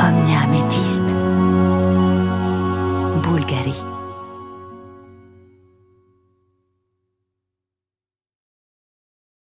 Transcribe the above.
Omnia Améthyste, Bulgarie.